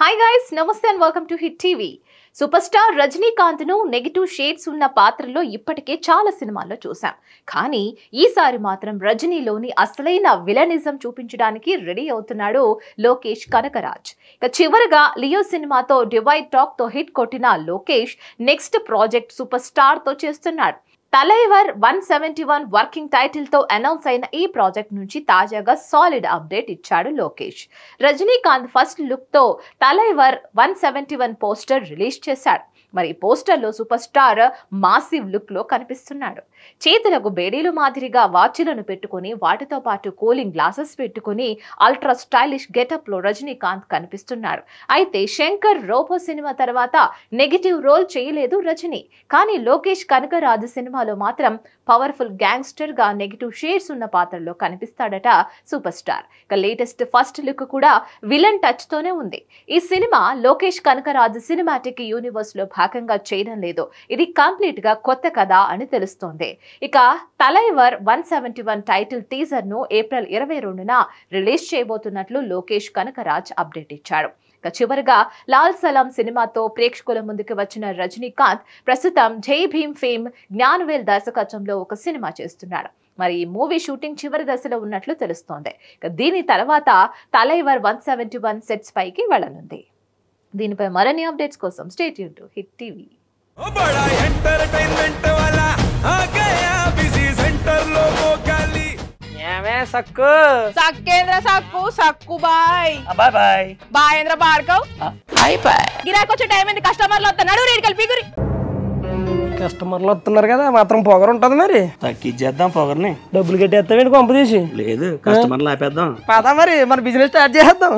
Hi guys namaste and welcome to hit TV super star రజనీకాంత్ను negative shades ఉన్న పాత్రలో ఇప్పటికే చాలా సినిమాల్లో చూసాం. కానీ ఈసారి మాత్రం రజనీలోని అసలైన విలనిజం చూపించడానికి రెడీ అవుతున్నాడు లోకేష్ కనకరాజ్. ఇక చివరగా లియో సినిమాతో డివైడ్ టాక్తో హిట్ కొట్టిన లోకేష్ నెక్స్ట్ ప్రాజెక్ట్ సూపర్ స్టార్తో చేస్తున్నాడు. Thalaivar one seventy one working టైటిల్తో అనౌన్స్ అయిన ఈ ప్రాజెక్ట్ నుంచి తాజాగా సాలిడ్ అప్డేట్ ఇచ్చాడు లోకేష్. రజనీకాంత్ ఫస్ట్ లుక్తో Thalaivar one seventy one poster release చేశాడు. మరి పోస్టర్లో సూపర్ స్టార్ మాసివ్ లుక్లో కనిపిస్తున్నాడు. చేతులకు బేడీలు మాదిరిగా వాచ్లను పెట్టుకుని వాటితో పాటు కూలింగ్ గ్లాసెస్ పెట్టుకుని అల్ట్రా స్టైలిష్ గెటప్లో రజనీకాంత్ కనిపిస్తున్నాడు. అయితే శంకర్ రోబో సినిమా తర్వాత నెగిటివ్ రోల్ చేయలేదు రజనీ. కానీ లోకేష్ కనకరాజు సినిమాలో మాత్రం పవర్ఫుల్ గ్యాంగ్స్టర్గా నెగిటివ్ షేడ్స్ ఉన్న పాత్రలో కనిపిస్తాడట సూపర్ స్టార్ ఇక లేటెస్ట్ ఫస్ట్ లుక్ కూడా విలన్ టచ్ తోనే ఉంది. ఈ సినిమా లోకేష్ కనకరాజు సినిమాటిక్ యూనివర్స్లో భాగంగా చేయడం లేదు. ఇది కంప్లీట్గా కొత్త కథ అని తెలుస్తోంది. ఇక Thalaivar one seventy one title టీజర్ను April ఇరవై రెండున రిలీజ్ చేయబోతున్నట్లు లోకేష్ కనకరాజ్ అప్డేట్ ఇచ్చాడు. ఇక చివరిగా లాల్ సలాం సినిమాతో ప్రేక్షకుల ముందుకు వచ్చిన రజనీకాంత్ ప్రస్తుతం జై భీమ్ ఫేమ్ జ్ఞానవేల్ దర్శకత్వంలో ఒక సినిమా చేస్తున్నాడు. మరి ఈ మూవీ షూటింగ్ చివరి దశలో ఉన్నట్లు తెలుస్తోంది. ఇక దీని తర్వాత Thalaivar one seventy one sets పైకి వెళ్ళనుంది. దీనిపై మరిన్ని అప్డేట్స్ కోసం స్టేట్ యూన్ టు హిట్ టీవీ. సక్కు? సక్కేంద్ర సక్కు? సక్కు బాయ్. బాయ్ బాయ్. బాయేంద్ర భార్గవ్ బాయ్ బాయ్. గిరాకి వచ్చే టైం ఏంది? కస్టమర్లు వస్తున్నాడు రేడు కలిపి గురి కస్టమర్లు వస్తున్నారు కదా మాత్రం పొగరు ఉంటది మరి. తగ్గించేద్దాం పొగర్ని. డబ్బులు కట్టేస్తామేంటి పంపు తీసి? లేదు కస్టమర్లు ఆపేద్దాం పదా మరి మన బిజినెస్ స్టార్ట్ చేద్దాం.